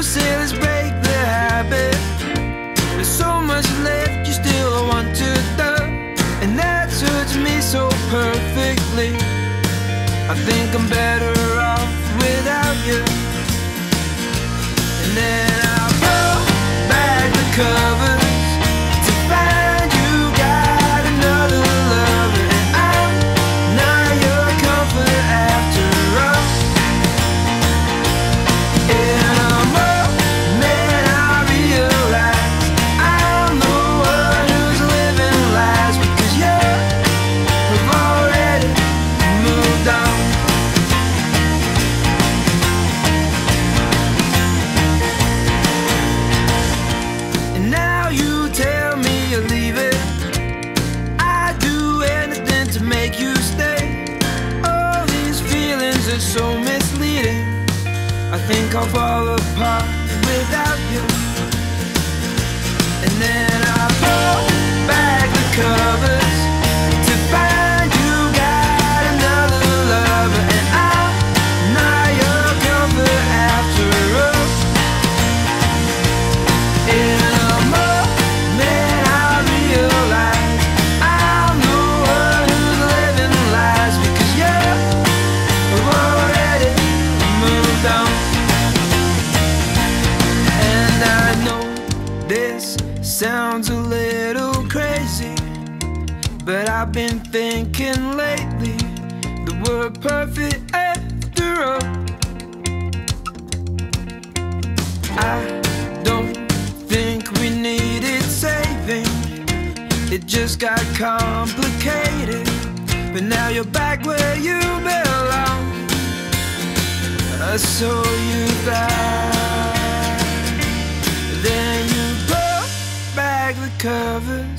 Say break the habit. There's so much left you still want to do, and that suits me so perfectly. I think I'm better so misleading. I think I'll fall apart without you. Sounds a little crazy, but I've been thinking lately the word perfect after all. I don't think we needed saving. It just got complicated. But now you're back where you belong. I saw you back. Covers.